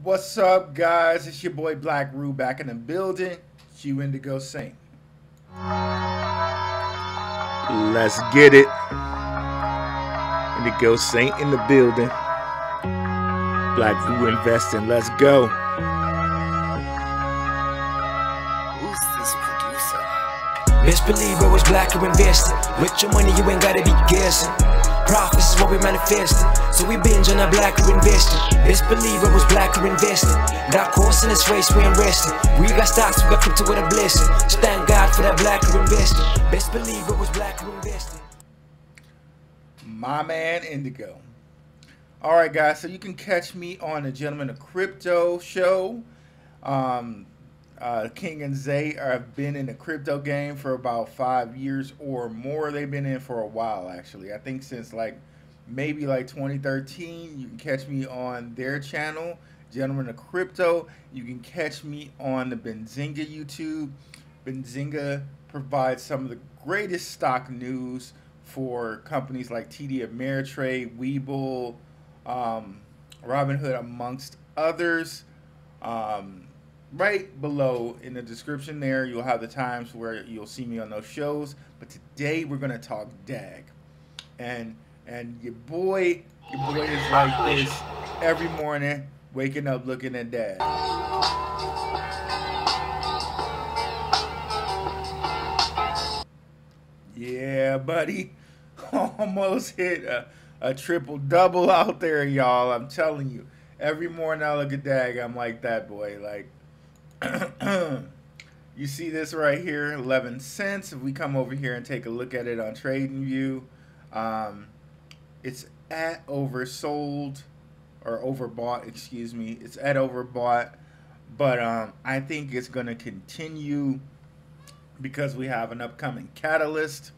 What's up, guys? It's your boy Blackrue back in the building. It's you Indigo Saint. Let's get it. Indigo Saint in the building. Blackrue Investing. Let's go. Best believe it was black or invested. With your money, you ain't gotta be guessing. Profits is what we manifested. So we binge on a black or invested. Best believe black or invested. That course in this race, we resting. We got stocks, we got crypto with a blessing. So thank God for that black or invested. Best believe was black or invested. My man Indigo. All right, guys. So you can catch me on the Gentleman of Crypto show. Um, uh, King and Zay have been in the crypto game for about five years or more. They've been in for a while, actually. I think since like maybe like 2013. You can catch me on their channel, Gentlemen of Crypto. You can catch me on the Benzinga YouTube. Benzinga provides some of the greatest stock news for companies like TD Ameritrade, Webull, um, Robinhood, amongst others. Um, right below in the description there, you'll have the times where you'll see me on those shows. But today we're gonna talk DAG, and and your boy, your boy is like this every morning, waking up looking at DAG. Yeah, buddy, almost hit a, a triple double out there, y'all. I'm telling you. Every morning I look at DAG, I'm like that boy, like. You see this right here, 11 cents. If we come over here and take a look at it on TradingView, um, it's at oversold or overbought, excuse me. It's at overbought, but um, I think it's going to continue because we have an upcoming catalyst.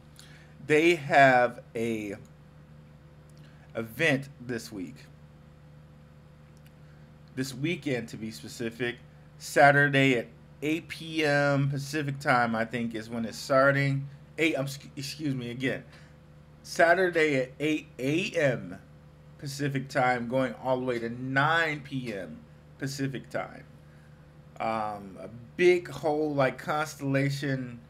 They have a event this week. This weekend, to be specific, Saturday at 8 p.m. Pacific time, I think, is when it's starting. 8, um, excuse me again. Saturday at 8 a.m. Pacific time, going all the way to 9 p.m. Pacific time. Um, a big whole like constellation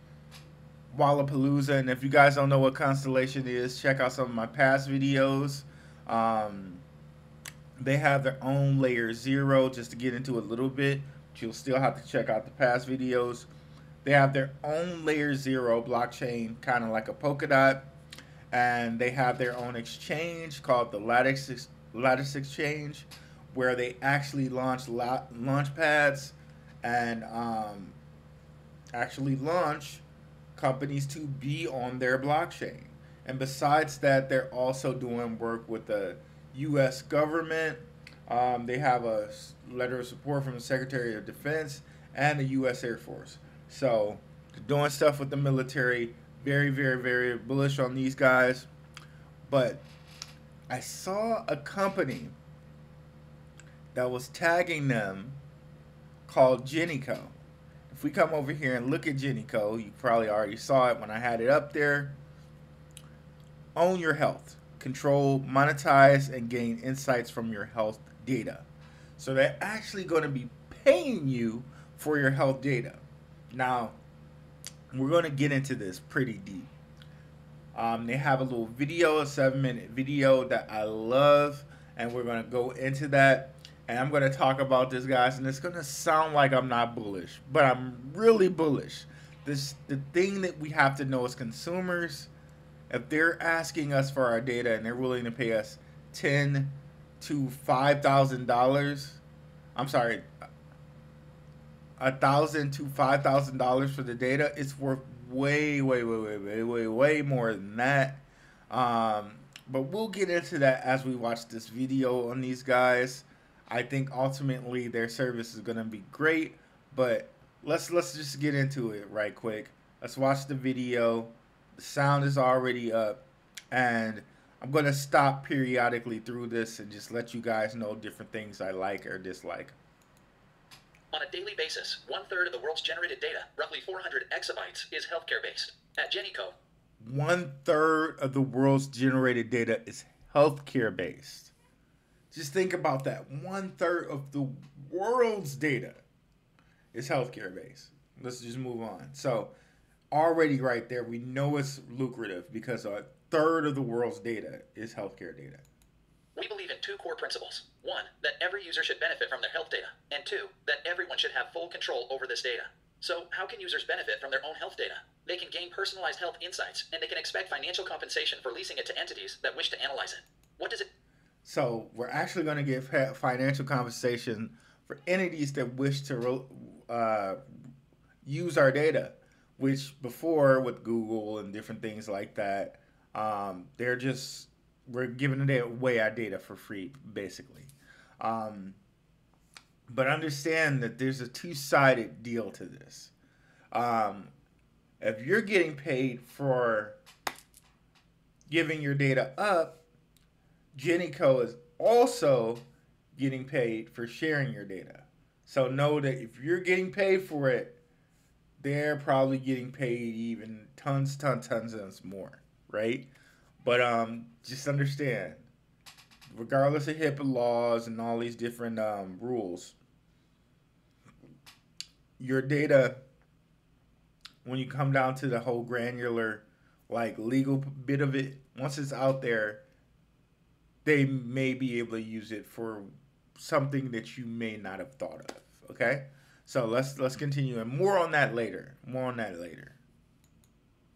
Wallapalooza. And if you guys don't know what constellation is, check out some of my past videos. Um, they have their own layer zero, just to get into a little bit You'll still have to check out the past videos. They have their own layer zero blockchain, kind of like a Polkadot. And they have their own exchange called the Lattice, Lattice Exchange, where they actually launch launch pads and um, actually launch companies to be on their blockchain. And besides that, they're also doing work with the U.S. government um, they have a letter of support from the Secretary of Defense and the U.S. Air Force. So, doing stuff with the military. Very, very, very bullish on these guys. But I saw a company that was tagging them called Jennyco. If we come over here and look at Jennyco, you probably already saw it when I had it up there. Own your health. Control, monetize, and gain insights from your health data. So they're actually going to be paying you for your health data. Now, we're going to get into this pretty deep. Um, they have a little video, a seven minute video that I love, and we're going to go into that. And I'm going to talk about this, guys, and it's going to sound like I'm not bullish, but I'm really bullish. This the thing that we have to know as consumers, if they're asking us for our data and they're willing to pay us 10 to five thousand dollars. I'm sorry, a thousand to five thousand dollars for the data. It's worth way, way, way, way, way, way, way more than that. Um, but we'll get into that as we watch this video on these guys. I think ultimately their service is gonna be great, but let's let's just get into it right quick. Let's watch the video. The sound is already up, and I'm going to stop periodically through this and just let you guys know different things I like or dislike. On a daily basis, one third of the world's generated data, roughly 400 exabytes, is healthcare based. At Jennyco, one third of the world's generated data is healthcare based. Just think about that. One third of the world's data is healthcare based. Let's just move on. So, already right there, we know it's lucrative because third of the world's data is healthcare data. We believe in two core principles. One, that every user should benefit from their health data. And two, that everyone should have full control over this data. So, how can users benefit from their own health data? They can gain personalized health insights, and they can expect financial compensation for leasing it to entities that wish to analyze it. What does it So we're actually going to give financial compensation for entities that wish to uh, use our data, which before with Google and different things like that, um, they're just we're giving away our data for free, basically. Um, but understand that there's a two-sided deal to this. Um, if you're getting paid for giving your data up, Jennyco is also getting paid for sharing your data. So know that if you're getting paid for it, they're probably getting paid even tons, tons, tons, tons more, right? But um, just understand, regardless of HIPAA laws and all these different um, rules, your data, when you come down to the whole granular, like legal bit of it, once it's out there, they may be able to use it for something that you may not have thought of. Okay, so let's let's continue and more on that later. More on that later.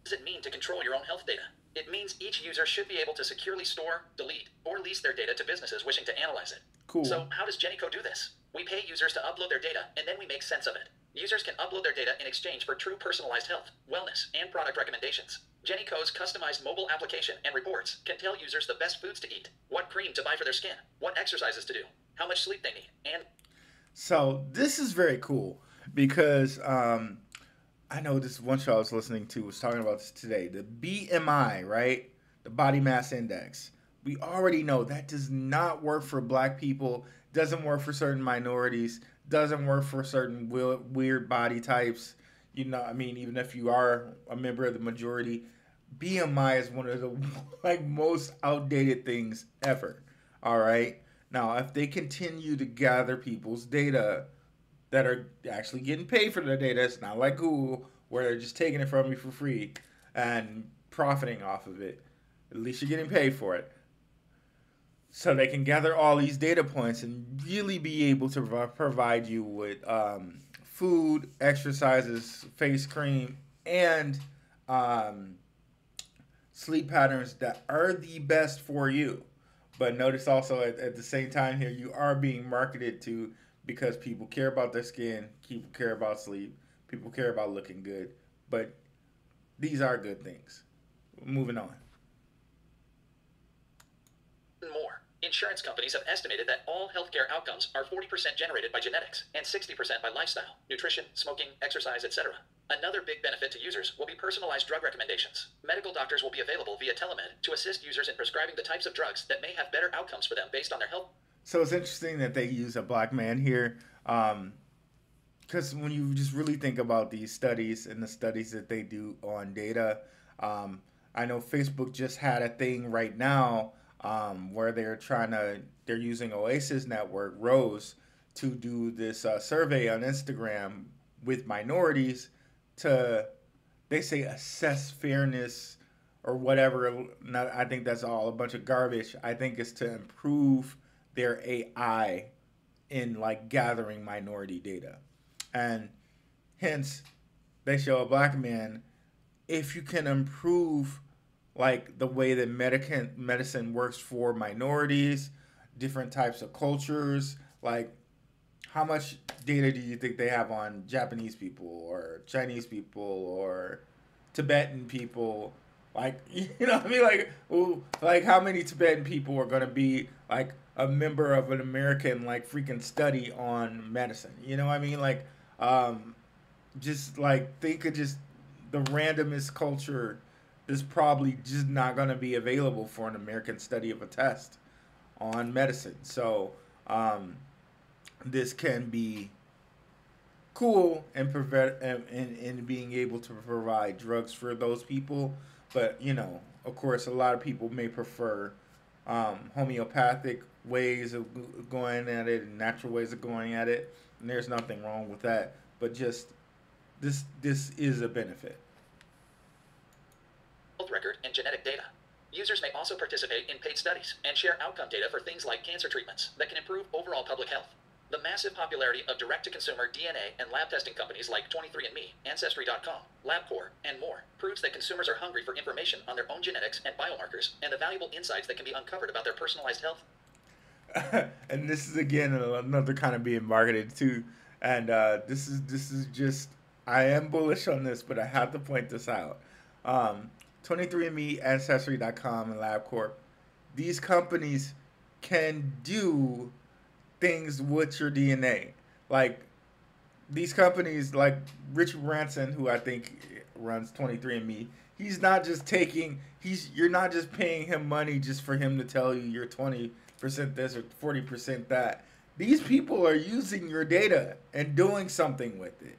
does it mean to control your own health data? It means each user should be able to securely store, delete, or lease their data to businesses wishing to analyze it. Cool. So, how does Jennyco do this? We pay users to upload their data, and then we make sense of it. Users can upload their data in exchange for true personalized health, wellness, and product recommendations. Jennyco's customized mobile application and reports can tell users the best foods to eat, what cream to buy for their skin, what exercises to do, how much sleep they need, and So this is very cool because um, I know this one show I was listening to was talking about this today. The BMI, right? The body mass index. We already know that does not work for black people, doesn't work for certain minorities, doesn't work for certain weird body types. You know, I mean, even if you are a member of the majority, BMI is one of the like most outdated things ever. All right. Now, if they continue to gather people's data that are actually getting paid for their data, it's not like Google where they're just taking it from you for free and profiting off of it. At least you're getting paid for it. So they can gather all these data points and really be able to provide you with um, food, exercises, face cream, and um, sleep patterns that are the best for you. But notice also at, at the same time here, you are being marketed to because people care about their skin, people care about sleep, people care about looking good. But these are good things. Moving on. more. Insurance companies have estimated that all healthcare outcomes are 40% generated by genetics and 60% by lifestyle, nutrition, smoking, exercise, etc. Another big benefit to users will be personalized drug recommendations. Medical doctors will be available via telemed to assist users in prescribing the types of drugs that may have better outcomes for them based on their health So it's interesting that they use a black man here. Because when you just really think about these studies and the studies that they do on data, um, I know Facebook just had a thing right now um, where they're trying to, they're using Oasis Network, Rose, to do this uh, survey on Instagram with minorities to, they say, assess fairness or whatever. Not, I think that's all a bunch of garbage. I think it's to improve their AI in like gathering minority data. And hence they show a black man if you can improve like the way that medicine medicine works for minorities, different types of cultures, like how much data do you think they have on Japanese people or Chinese people or Tibetan people? Like you know what I mean? Like ooh, like how many Tibetan people are gonna be like a member of an American like freaking study on medicine? You know what I mean? Like um just like think of just the randomest culture is probably just not gonna be available for an American study of a test on medicine. So um this can be cool and prevent and, and being able to provide drugs for those people but you know of course a lot of people may prefer um, homeopathic ways of going at it natural ways of going at it, and there's nothing wrong with that. But just this this is a benefit. health record and genetic data. Users may also participate in paid studies and share outcome data for things like cancer treatments that can improve overall public health. The massive popularity of direct to consumer DNA and lab testing companies like 23andMe, Ancestry.com, LabCorp, and more proves that consumers are hungry for information on their own genetics and biomarkers and the valuable insights that can be uncovered about their personalized health. and this is again another kind of being marketed too. And uh, this is this is just I am bullish on this, but I have to point this out. Um, 23andMe, Ancestry.com, and LabCorp, these companies can do things with your DNA. Like these companies, like Richard Branson, who I think runs 23andMe, he's not just taking he's you're not just paying him money just for him to tell you you're 20% this or 40% that. These people are using your data and doing something with it.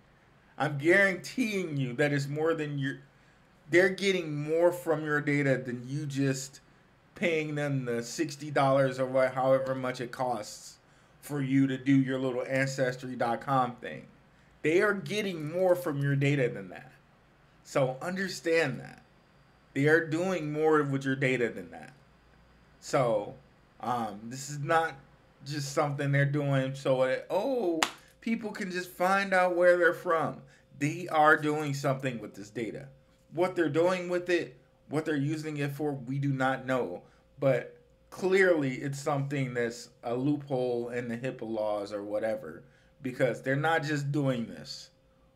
I'm guaranteeing you that it's more than your they're getting more from your data than you just paying them the sixty dollars or what however much it costs for you to do your little ancestry.com thing. They are getting more from your data than that. So understand that. They are doing more with your data than that. So um, this is not just something they're doing so that, oh, people can just find out where they're from. They are doing something with this data. What they're doing with it, what they're using it for, we do not know. But clearly, it's something that's a loophole in the HIPAA laws or whatever, because they're not just doing this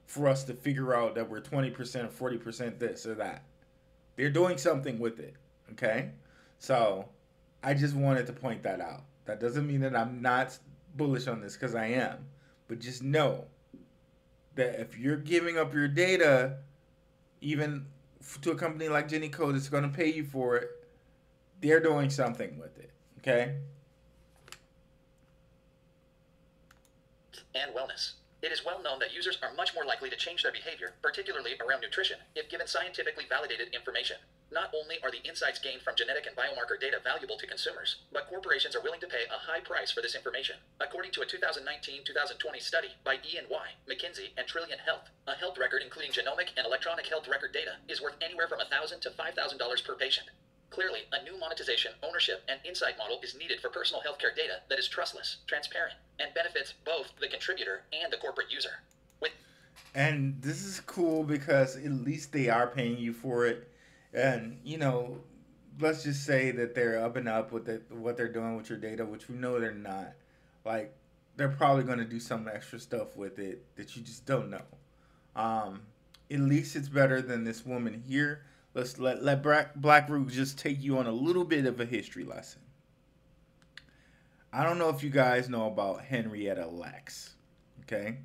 for us to figure out that we're 20% or 40% this or that. They're doing something with it. Okay? So I just wanted to point that out. That doesn't mean that I'm not bullish on this because I am. But just know that if you're giving up your data, even to a company like Jenny Code that's going to pay you for it, they're doing something with it. Okay? and wellness. It is well known that users are much more likely to change their behavior, particularly around nutrition, if given scientifically validated information. Not only are the insights gained from genetic and biomarker data valuable to consumers, but corporations are willing to pay a high price for this information. According to a 2019 2020 study by E&Y, McKinsey, and Trilliant Health, a health record including genomic and electronic health record data is worth anywhere from 1,000 to $5,000 per patient. Clearly, a new monetization, ownership, and insight model is needed for personal healthcare data that is trustless, transparent, and benefits both the contributor and the corporate user. With And this is cool because at least they are paying you for it. And, you know, let's just say that they're up and up with it, what they're doing with your data, which we know they're not. Like, they're probably going to do some extra stuff with it that you just don't know. Um, at least it's better than this woman here. Let's let, let Black, Blackrue just take you on a little bit of a history lesson. I don't know if you guys know about Henrietta Lacks. Okay?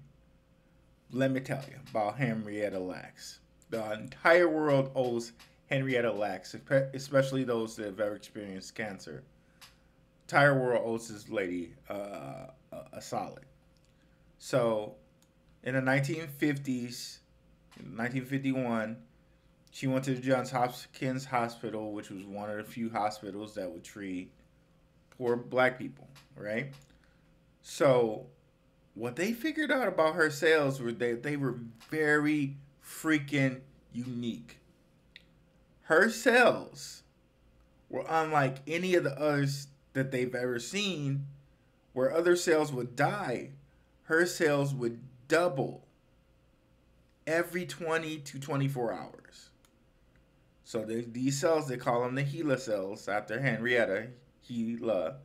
Let me tell you about Henrietta Lacks. The entire world owes Henrietta Lacks, especially those that have ever experienced cancer. Entire world owes this lady uh, a, a solid. So, in the 1950s, 1951, she went to the Johns Hopkins Hospital, which was one of the few hospitals that would treat poor black people, right? So, what they figured out about her sales were that they were very freaking unique. Her sales were unlike any of the others that they've ever seen, where other sales would die. Her sales would double every 20 to 24 hours. So these cells, they call them the HeLa cells after Henrietta, HeLa,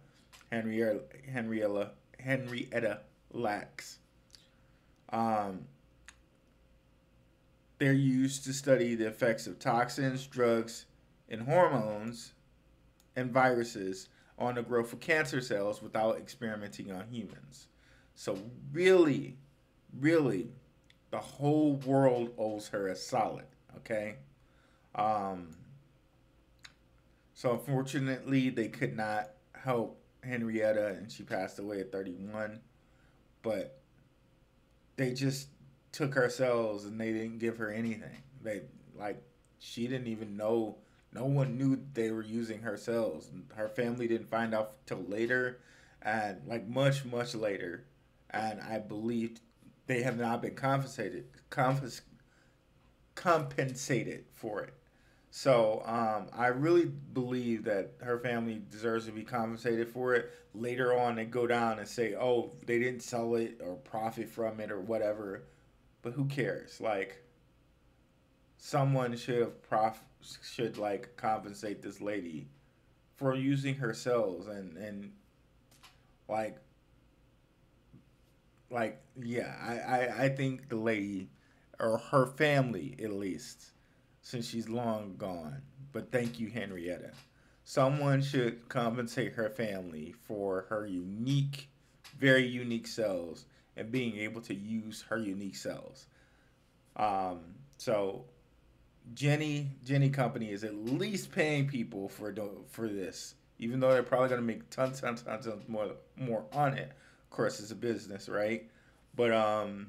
Henrietta, Henrietta, Henrietta Lacks. Um, they're used to study the effects of toxins, drugs, and hormones and viruses on the growth of cancer cells without experimenting on humans. So, really, really, the whole world owes her a solid, okay? Um, so, unfortunately, they could not help Henrietta, and she passed away at 31 but they just took her cells and they didn't give her anything. They like she didn't even know No one knew they were using her cells. Her family didn't find out till later, and like much much later, and I believe they have not been compensated compensated for it. So um, I really believe that her family deserves to be compensated for it. Later on, they go down and say, "Oh, they didn't sell it or profit from it or whatever," but who cares? Like, someone should have prof should like compensate this lady for using her cells and and like like yeah, I I, I think the lady or her family at least since she's long gone. But thank you, Henrietta. Someone should compensate her family for her unique, very unique cells and being able to use her unique cells. Um, so Jenny Jenny Company is at least paying people for for this, even though they're probably going to make tons, tons, tons, tons more more on it. Of course, it's a business, right? But um,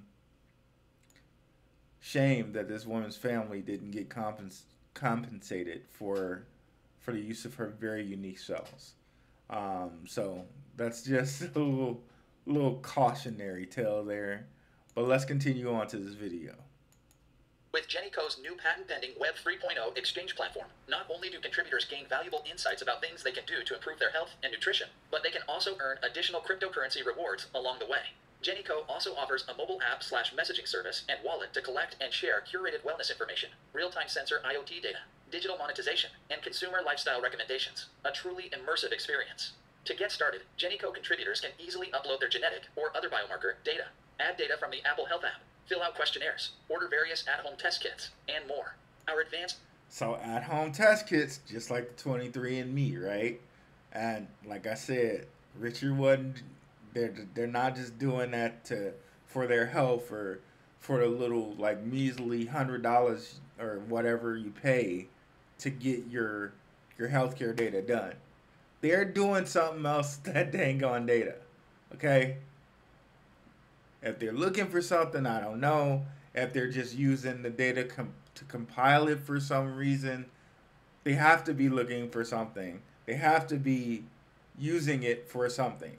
shame that this woman's family didn't get compens- compensated for for the use of her very unique cells. Um, so that's just a little little cautionary tale there. But let's continue on to this video. With Jennyco's new patent pending Web 3.0 exchange platform, not only do contributors gain valuable insights about things they can do to improve their health and nutrition, but they can also earn additional cryptocurrency rewards along the way. Jennyco also offers a mobile app slash messaging service and wallet to collect and share curated wellness information, real-time sensor IoT data, digital monetization, and consumer lifestyle recommendations. A truly immersive experience. To get started, Jennyco contributors can easily upload their genetic or other biomarker data, add data from the Apple Health app, fill out questionnaires, order various at-home test kits, and more. Our advanced so at-home test kits, just like the 23andMe, right? And like I said, Richard wasn't they're they're not just doing that to for their health or for the little like measly hundred dollars or whatever you pay to get your your healthcare data done. They're doing something else that dang on data. Okay? If they're looking for something, I don't know. If they're just using the data com- to compile it for some reason, they have to be looking for something. They have to be using it for something.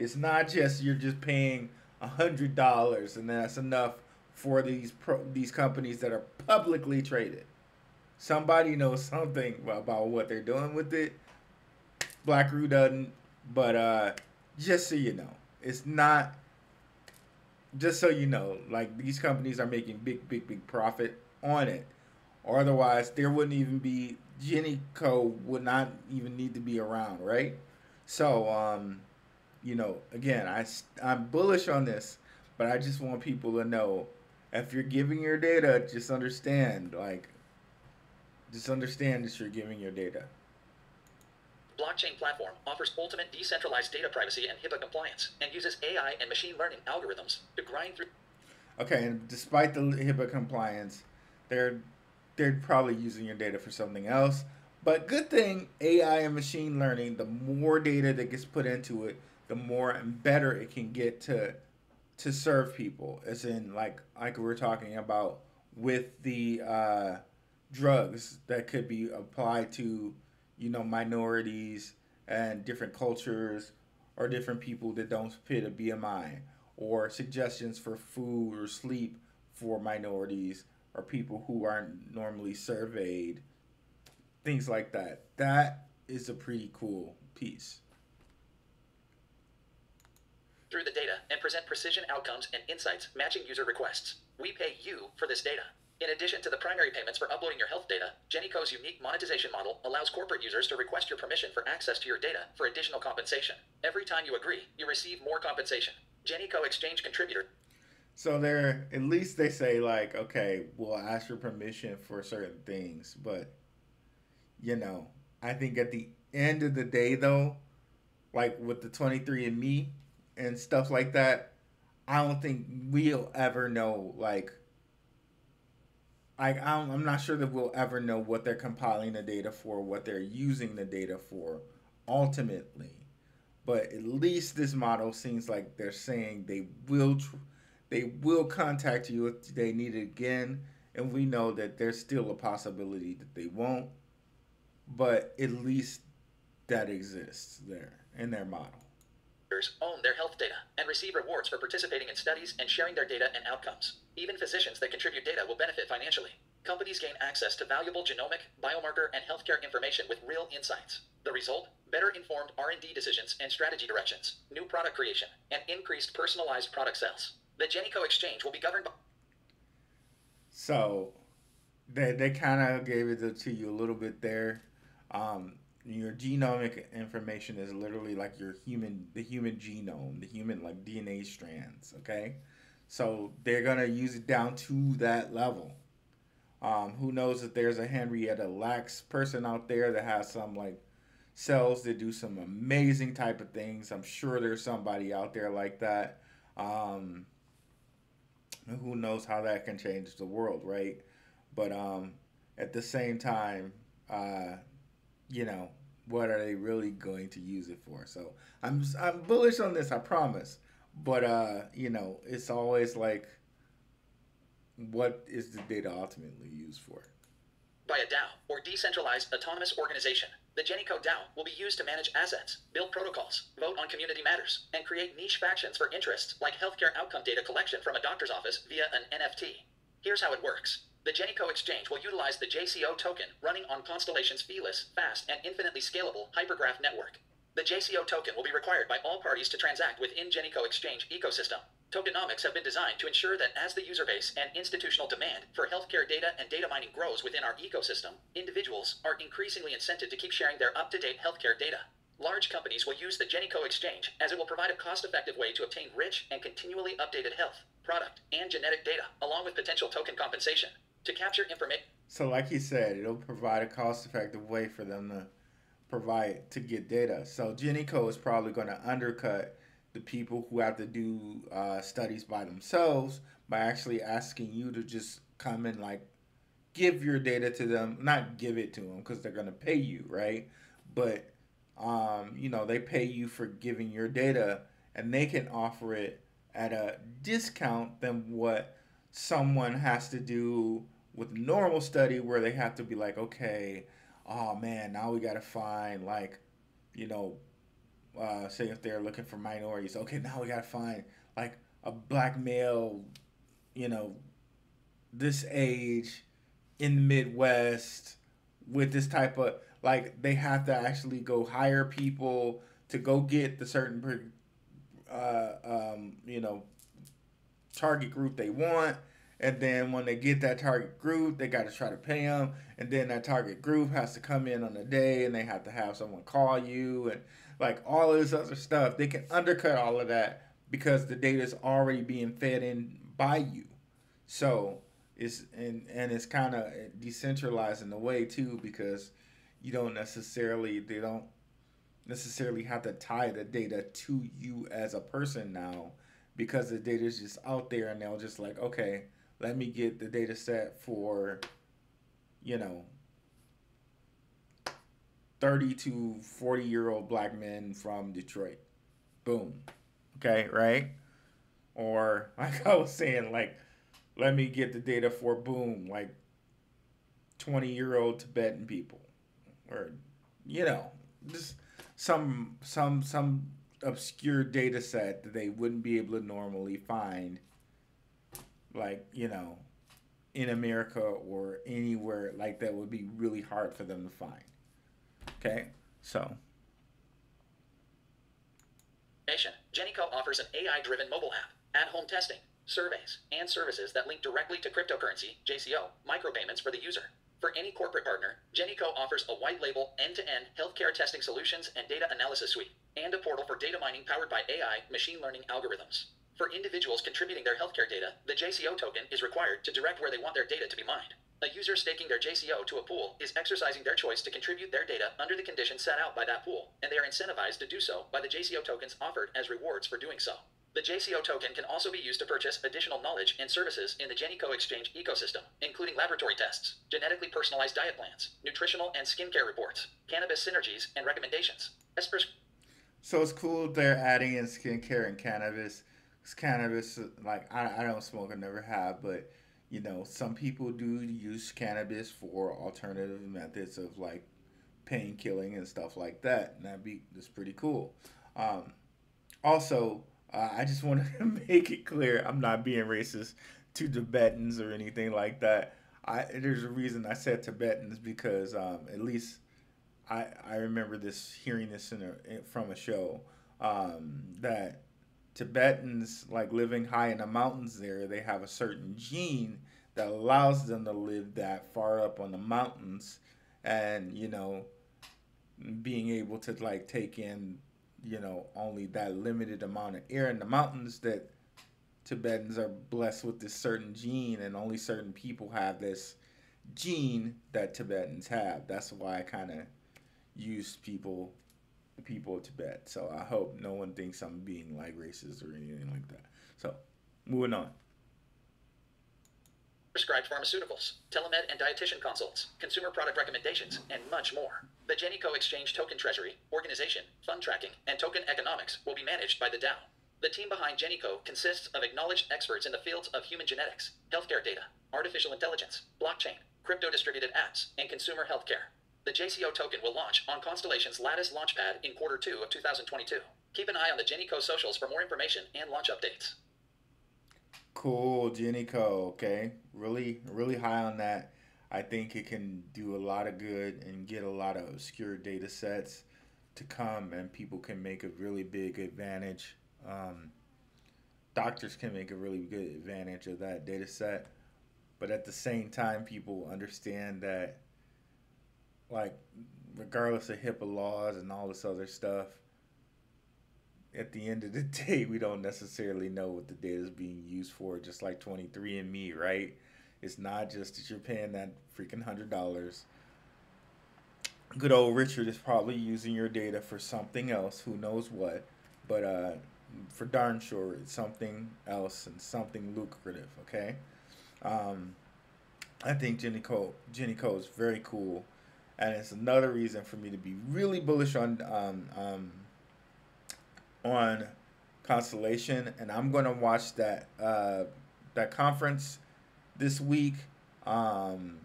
It's not just you're just paying hundred dollars and that's enough for these pro, these companies that are publicly traded. Somebody knows something about what they're doing with it. Blackrue doesn't, but uh, just so you know, it's not. Just so you know, like these companies are making big, big, big profit on it, or otherwise there wouldn't even be Jenny Co. would not even need to be around, right? So um, you know, again, I, I'm bullish on this, but I just want people to know if you're giving your data, just understand, like, just understand that you're giving your data. Blockchain platform offers ultimate decentralized data privacy and HIPAA compliance and uses AI and machine learning algorithms to grind through. Okay, and despite the HIPAA compliance, they're they're probably using your data for something else. But good thing AI and machine learning, the more data that gets put into it, the more and better it can get to to serve people. As in like like we are talking about with the uh, drugs that could be applied to you know minorities and different cultures or different people that don't fit a BMI or suggestions for food or sleep for minorities or people who aren't normally surveyed things like that. That is a pretty cool piece through the data and present precision outcomes and insights matching user requests. We pay you for this data. In addition to the primary payments for uploading your health data, Jennyco's unique monetization model allows corporate users to request your permission for access to your data for additional compensation. Every time you agree, you receive more compensation. Jennyco Exchange contributor. So they're at least they say like, okay, we'll ask for permission for certain things, but you know, I think at the end of the day though, like with the 23andMe, and stuff like that, I don't think we'll ever know. Like, I I'm not sure that we'll ever know what they're compiling the data for, what they're using the data for, ultimately. But at least this model seems like they're saying they will they will contact you if they need it again, and we know that there's still a possibility that they won't. but at least that exists there in their model. Own their health data and receive rewards for participating in studies and sharing their data and outcomes. Even physicians that contribute data will benefit financially. Companies gain access to valuable genomic, biomarker, and healthcare information with real insights. The result? Better informed R&D decisions and strategy directions, new product creation, and increased personalized product sales. The Jennyco exchange will be governed by So they they kind of gave it to you a little bit there. Um, your genomic information is literally like your human the human genome, the human like DNA strands. Okay, so they're gonna use it down to that level. Um, who knows if there's a Henrietta Lacks person out there that has some like cells that do some amazing type of things. I'm sure there's somebody out there like that. Um, who knows how that can change the world, right? But um, at the same time, uh, you know, what are they really going to use it for? So I'm I'm bullish on this, I promise. But uh, you know, it's always like, what is the data ultimately used for? by a DAO, or Decentralized Autonomous Organization. The Jennyco DAO will be used to manage assets, build protocols, vote on community matters, and create niche factions for interests like healthcare outcome data collection from a doctor's office via an NFT. Here's how it works. The Jennyco exchange will utilize the JCO token running on Constellation's feeless, fast, and infinitely scalable hypergraph network. The JCO token will be required by all parties to transact within Jennyco exchange ecosystem. Tokenomics have been designed to ensure that as the user base and institutional demand for healthcare data and data mining grows within our ecosystem, individuals are increasingly incented to keep sharing their up-to-date healthcare data. Large companies will use the Jennyco exchange as it will provide a cost-effective way to obtain rich and continually updated health, product, and genetic data, along with potential token compensation. To capture information. So, like he said, it'll provide a cost-effective way for them to provide to get data. So, Jennyco is probably going to undercut the people who have to do uh, studies by themselves by actually asking you to just come and like give your data to them. Not give it to them because they're going to pay you right? But um, you know they pay you for giving your data and they can offer it at a discount than what someone has to do with normal study where they have to be like okay oh man now we got to find like you know uh, say if they're looking for minorities, okay, now we gotta find like a black male, you know, this age in the Midwest with this type of like they have to actually go hire people to go get the certain uh, um, you know target group they want and then when they get that target group they got to try to pay them and then that target group has to come in on a day and they have to have someone call you and like all this other stuff. They can undercut all of that because the data is already being fed in by you. So it's and and it's kind of decentralized in a way too because you don't necessarily they don't necessarily have to tie the data to you as a person now because the data is just out there and they'll just like okay let me get the data set for you know 30 to 40 year old black men from Detroit. Boom. Okay, right? Or like I was saying, like, let me get the data for boom, like 20 year old Tibetan people. Or, you know, just some some some obscure data set that they wouldn't be able to normally find like, you know, in America or anywhere like that would be really hard for them to find. Okay, so. Jennyco offers an AI driven mobile app, at home testing, surveys, and services that link directly to cryptocurrency, JCO, micropayments for the user. For any corporate partner, Jennyco offers a white label end to end healthcare testing solutions and data analysis suite, and a portal for data mining powered by AI machine learning algorithms. For individuals contributing their healthcare data, the JCO token is required to direct where they want their data to be mined. A user staking their JCO to a pool is exercising their choice to contribute their data under the conditions set out by that pool, and they are incentivized to do so by the JCO tokens offered as rewards for doing so. The JCO token can also be used to purchase additional knowledge and services in the Jennyco Exchange ecosystem, including laboratory tests, genetically personalized diet plans, nutritional and skincare reports, cannabis synergies and recommendations. As pres- So it's cool they're adding in skincare and cannabis. 'Cause cannabis, like I, I don't smoke, I never have, but you know, some people do use cannabis for alternative methods of like pain killing and stuff like that. And that'd be that's pretty cool. Um, also, uh, I just want to make it clear I'm not being racist to Tibetans or anything like that. I there's a reason I said Tibetans because um, at least I I remember this hearing this in a from a show um, that Tibetans like living high in the mountains there they have a certain gene that allows them to live that far up on the mountains and you know being able to like take in you know only that limited amount of air in the mountains that Tibetans are blessed with this certain gene and only certain people have this gene that Tibetans have. That's why I kind of use people people of Tibet. So I hope no one thinks I'm being like racist or anything like that. So moving on prescribed pharmaceuticals, telemed and dietitian consults, consumer product recommendations, and much more. The Jennyco Exchange Token Treasury, organization, fund tracking, and token economics will be managed by the DAO. The team behind Jennyco consists of acknowledged experts in the fields of human genetics, healthcare data, artificial intelligence, blockchain, crypto distributed apps, and consumer healthcare. The JCO token will launch on Constellation's Lattice Launchpad in quarter two of 2022. Keep an eye on the Jennyco socials for more information and launch updates. Cool, Jennyco. Okay, really, really high on that. I think it can do a lot of good and get a lot of obscure data sets to come, and people can make a really big advantage. Um, doctors can make a really good advantage of that data set, but at the same time, people understand that, like, regardless of HIPAA laws and all this other stuff, at the end of the day, we don't necessarily know what the data is being used for, just like 23andMe, right? It's not just that you're paying that freaking $100. Good old Richard is probably using your data for something else, who knows what, but uh, for darn sure it's something else and something lucrative, okay? Um, I think Jenny Cole, Jenny Cole is very cool, and it's another reason for me to be really bullish on um, um, on Constellation, and I'm gonna watch that uh, that conference this week, um,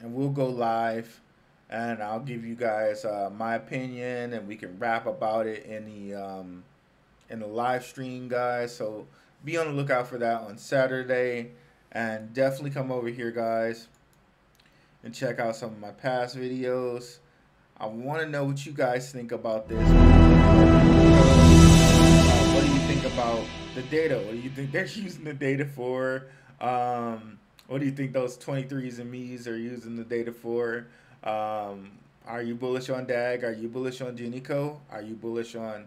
and we'll go live, and I'll give you guys uh, my opinion, and we can rap about it in the um, in the live stream, guys. So be on the lookout for that on Saturday, and definitely come over here, guys, and check out some of my past videos. I want to know what you guys think about this what do you think about the data? What do you think they're using the data for? Um, what do you think those 23s and me's are using the data for? Um, are you bullish on DAG? Are you bullish on Jennyco? Are you bullish on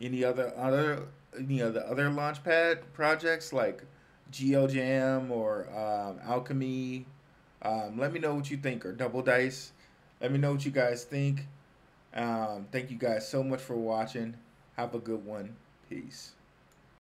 any other other any other other launchpad projects like GeoJam or um, Alchemy? Um, let me know what you think or Double Dice. Let me know what you guys think. Um, thank you guys so much for watching. Have a good one. Peace.